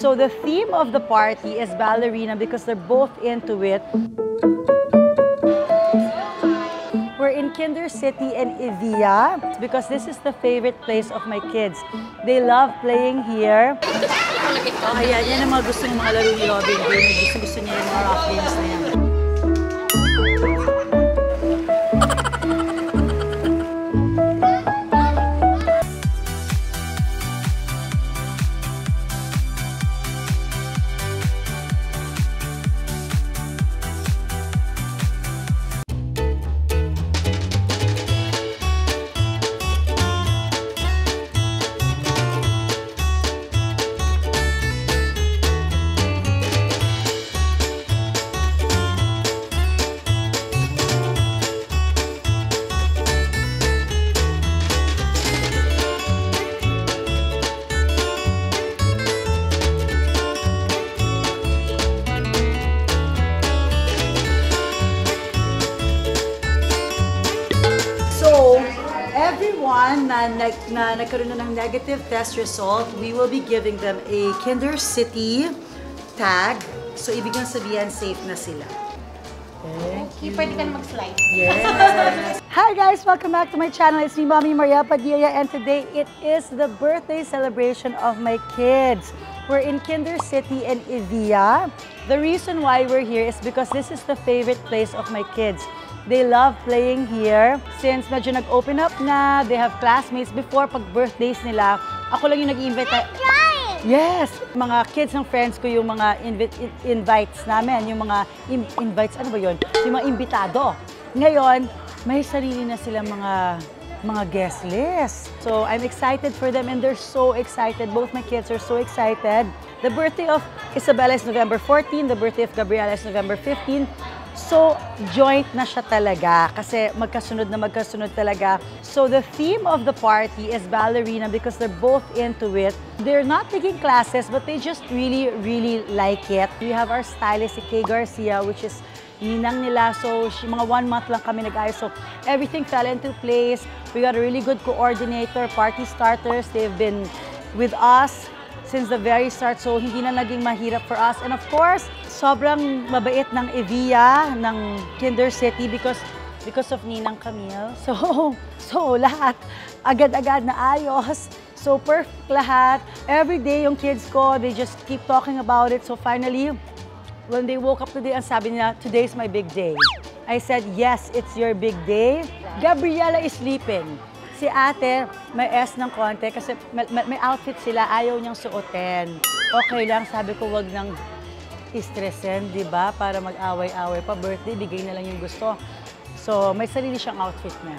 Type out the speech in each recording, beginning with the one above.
So the theme of the party is ballerina because they're both into it. We're in Kinder City and Evia because this is the favorite place of my kids. They love playing here. Oh, ayan, yan ang mga gusto ng mga laro ni Robin. Gusto, gusto niya yung mga rock games na everyone na, nag, na nagkaroon na ng negative test result, we will be giving them a Kinder City tag. So, ibig nang sabihin, safe na sila. Okay, pwede ka na mag-slide. Yes! Hi guys! Welcome back to my channel. It's me, Mommy Maria Padilla, and today it is the birthday celebration of my kids. We're in Kinder City and Evia. The reason why we're here is because this is the favorite place of my kids. They love playing here. Since medyo nag-open up na, they have classmates. Before, pag birthdays nila, ako lang yung nag-invite. Yes! Mga kids ng friends ko yung mga invi- in- invites namin, yung mga in- invites, ano ba yun? Yung mga imbitado. Ngayon, may sarili na silang mga mga guest list. So I'm excited for them and they're so excited. Both my kids are so excited. The birthday of Isabella is November 14, the birthday of Gabriela is November 15. So, joint na siya talaga kasi magkasunod na magkasunod talaga. So, the theme of the party is ballerina because they're both into it. They're not taking classes but they just really, really like it. We have our stylist, si Kay Garcia, which is ninang nila. So, she, mga one month lang kami nag-ayos. So, everything fell into place. We got a really good coordinator, party starters. They've been with us since the very start. So, hindi na naging mahirap for us. And of course, sobrang mabait ng Evia, ng Kinder City because because of Ninang Camille. So, so lahat agad-agad na ayos. So, perfect lahat. Every day yung kids ko, they just keep talking about it. So, finally, when they woke up today, ang sabi nila, today's my big day. I said, yes, it's your big day. Gabriela is sleeping. Si ate, may S ng konti kasi may, may- outfit sila, ayaw niyang suotin. Okay lang, sabi ko, wag nang istresin, di ba? Para mag-away-away pa. Birthday, bigay na lang yung gusto. So, may sarili siyang outfit na.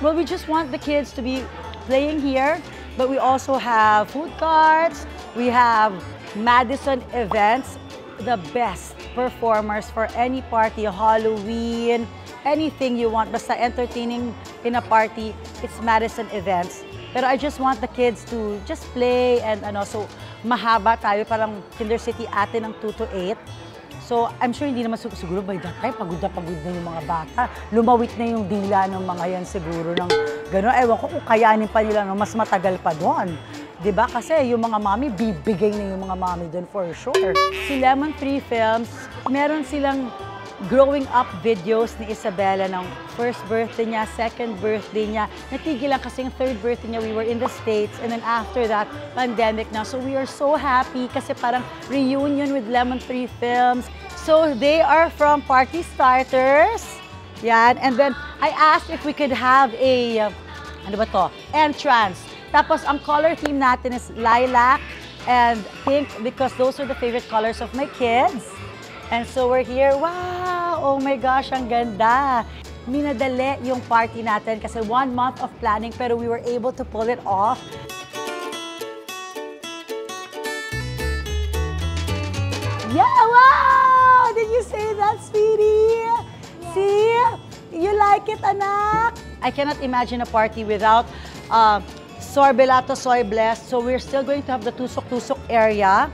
Well, we just want the kids to be playing here, but we also have food carts, we have Madison events, the best performers for any party, Halloween, anything you want, basta entertaining in a party, it's Madison events. Pero I just want the kids to just play and ano, so mahaba tayo, parang Kinder City atin ng 2 to 8. So, I'm sure hindi naman sig- siguro by that time, pagod na pagod na yung mga bata. Lumawit na yung dila ng mga yan siguro ng gano'n. Ewan ko kung kayanin pa nila no, mas matagal pa doon. ba? Kasi yung mga mami, bibigay na yung mga mami doon for sure. Si Lemon Tree Films, meron silang growing up videos ni Isabella ng first birthday niya, second birthday niya. Natigil lang kasi yung third birthday niya, we were in the States. And then after that, pandemic na. So we are so happy kasi parang reunion with Lemon Tree Films. So they are from Party Starters. Yan. And then I asked if we could have a, uh, ano ba to? Entrance. Tapos ang color theme natin is lilac and pink because those are the favorite colors of my kids. And so we're here. Wow! Oh my gosh, ang ganda! Minadali yung party natin kasi one month of planning pero we were able to pull it off. Yeah! Wow! Did you say that, sweetie? See? You like it, anak? I cannot imagine a party without uh, soy belato, soy blessed. So we're still going to have the tusok-tusok area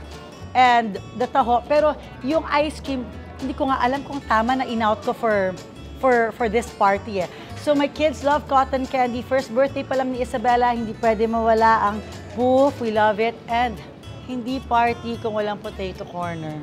and the taho. Pero yung ice cream, hindi ko nga alam kung tama na in-out ko for, for, for this party eh. So my kids love cotton candy. First birthday pa lang ni Isabella, hindi pwede mawala ang poof. We love it. And Hindi party kung walang potato corner.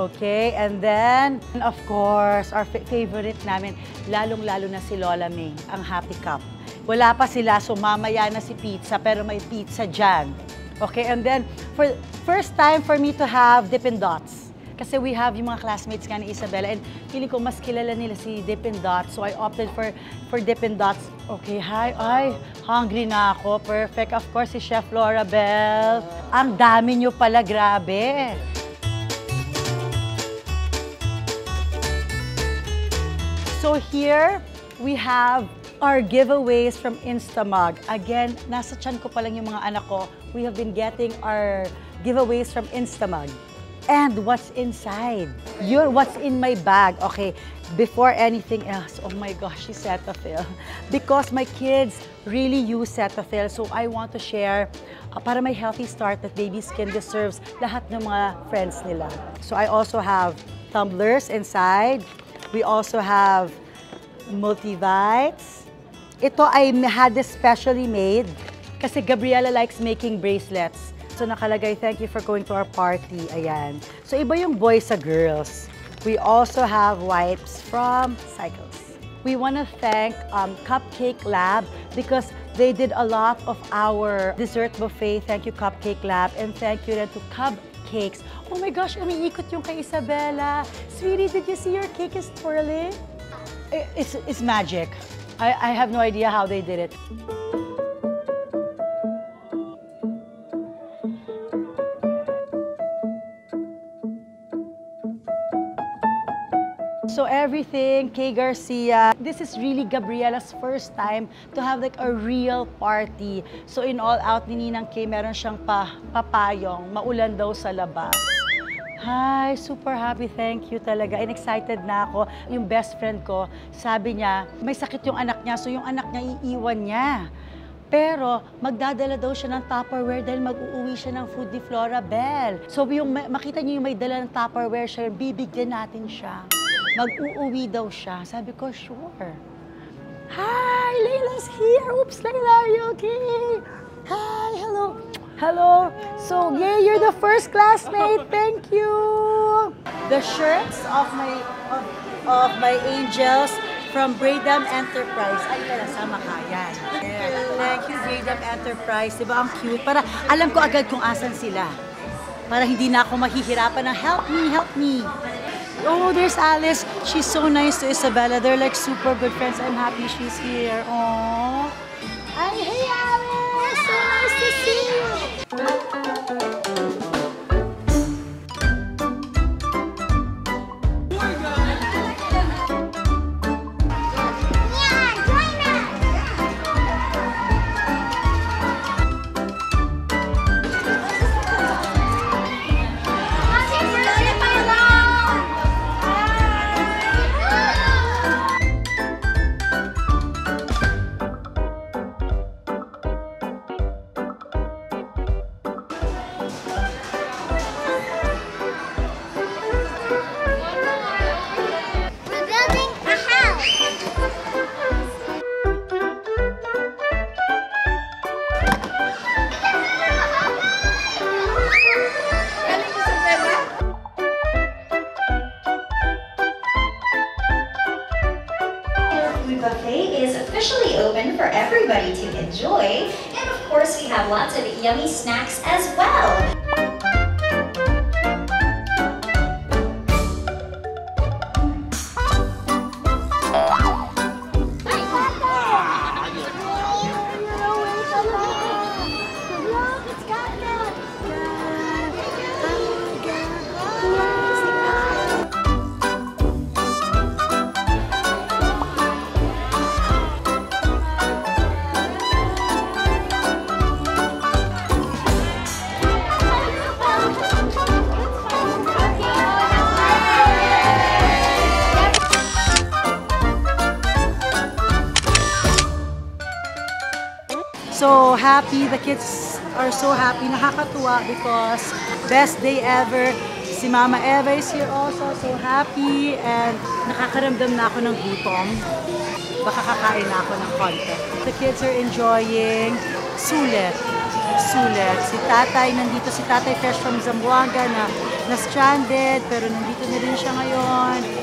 Okay, and then, of course, our fa- favorite namin, lalong-lalo na si Lola May, ang Happy Cup. Wala pa sila, so mamaya na si pizza, pero may pizza dyan. Okay, and then, for first time for me to have Dippin' Dots. Kasi we have yung mga classmates nga ni Isabella and feeling ko mas kilala nila si Dippin' Dots. So I opted for for Dippin' Dots. Okay, hi. Ay, hungry na ako. Perfect. Of course, si Chef Laura Bell. Ang dami nyo pala, grabe. So here, we have our giveaways from Instamag. Again, nasa chan ko pa lang yung mga anak ko. We have been getting our giveaways from Instamag. And what's inside? Yun, what's in my bag? Okay, before anything else, oh my gosh, si Cetaphil. Because my kids really use Cetaphil, so I want to share uh, para may healthy start that baby skin deserves lahat ng mga friends nila. So I also have tumblers inside. We also have multivites. Ito ay had this specially made kasi Gabriela likes making bracelets. So nakalagay, thank you for going to our party. Ayan. So iba yung boys sa girls. We also have wipes from Cycles. We want to thank um, Cupcake Lab because they did a lot of our dessert buffet. Thank you, Cupcake Lab. And thank you to Cupcakes. Oh my gosh, umiikot yung kay Isabella. Sweetie, did you see your cake is twirling? It's, it's magic. I, I have no idea how they did it. So everything, Kay Garcia, this is really Gabriela's first time to have like a real party. So in all out ni Ninang Kay, meron siyang pa, papayong, maulan daw sa labas. Hi, super happy, thank you talaga. And excited na ako. Yung best friend ko, sabi niya, may sakit yung anak niya, so yung anak niya iiwan niya. Pero magdadala daw siya ng Tupperware dahil mag-uuwi siya ng food ni Flora Bell. So yung ma- makita niyo yung may dala ng Tupperware siya, bibigyan natin siya. Mag-uuwi daw siya. Sabi ko, sure. Hi, Layla's here. Oops, Layla, are you okay? Hi, hello. Hello. So, yay, you're the first classmate. Thank you. The shirts of my of, of my angels from Braydam Enterprise. Ay, kaya sama ka yan. Thank you, Braydam Enterprise. Diba, ang cute. Para alam ko agad kung asan sila. Para hindi na ako mahihirapan ng help me, help me. Oh, there's Alice. She's so nice to Isabella. They're like super good friends. I'm happy she's here. Aww. You! Happy, the kids are so happy. Nakakatuwa because best day ever. Si Mama Eva is here also, so happy. And nakakaramdam na ako ng gutom. Baka kakain na ako ng konti. The kids are enjoying sulit. sulit. Si tatay, nandito si tatay fresh from Zamboanga na, na stranded, pero nandito na rin siya ngayon.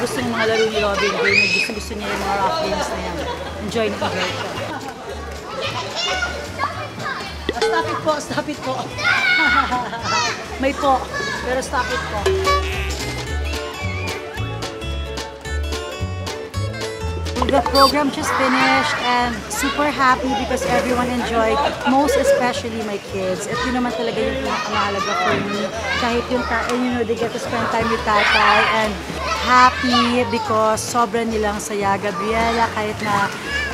Gusto ng mga laro ni Robin. Game. Gusto gusto niya yung mga rock games na yan. Enjoy na enjoy. Ah, Stop it po, stop it po. May po, pero stop it po. The program just finished and super happy because everyone enjoyed, most especially my kids. At yun naman talaga yung pinakamahalaga for me. Kahit yung, you know, they get to spend time with tatay and happy because sobra nilang saya. Gabriela, kahit na,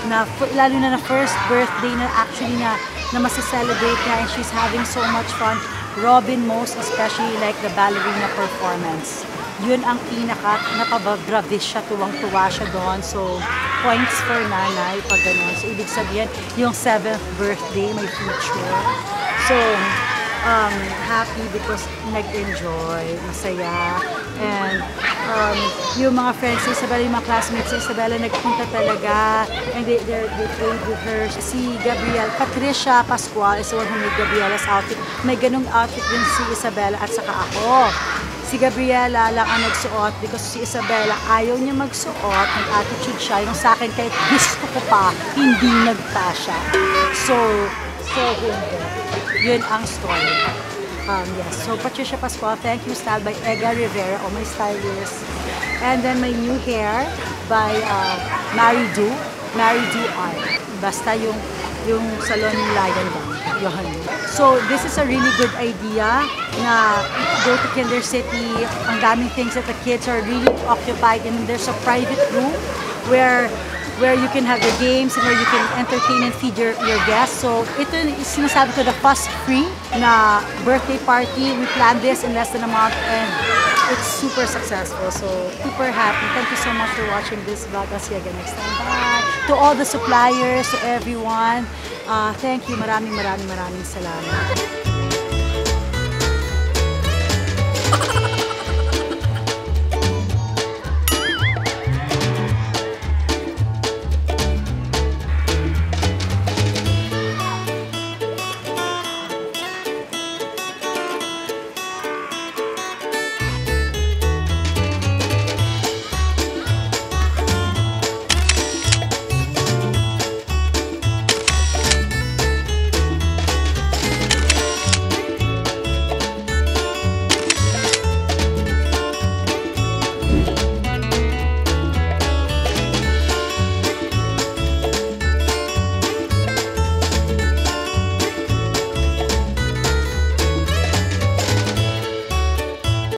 na lalo na na first birthday na actually na, na masaselebrate niya and she's having so much fun. Robin most especially like the ballerina performance yun ang pinaka napabravis siya, tuwang-tuwa siya doon. So, points for nanay pag gano'n. So, ibig sabihin, yung seventh birthday may future. So, um, happy because nag-enjoy, masaya. And um, yung mga friends ni Isabella, yung mga classmates ni Isabella, nagpunta talaga. And they, they, they played with her. Si Gabriel, Patricia Pascual is the one who made Gabriela's outfit. May ganung outfit din si Isabella at saka ako. Si Gabriela lang ang nagsuot because si Isabella ayaw niya magsuot, nag-attitude siya. Yung sa akin, kahit gusto ko pa, hindi nagpasya. So, so hindi. Yun ang story. Um, yes. So, Patricia Pascual, thank you, style by Ega Rivera, o my stylist. And then my new hair by uh, Mary Do, Mary Do Art. Basta yung yung salon nila ganda. Yun. So this is a really good idea na go to Kinder City. Ang daming things that the kids are really occupied and there's a private room where where you can have your games and where you can entertain and feed your, your guests. So ito yung sinasabi ko the fuss-free na birthday party. We planned this in less than a month and it's super successful. So super happy. Thank you so much for watching this vlog. I'll see you again next time. Bye! To all the suppliers, to everyone, uh, thank you. Maraming maraming maraming salamat.